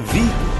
Vigo.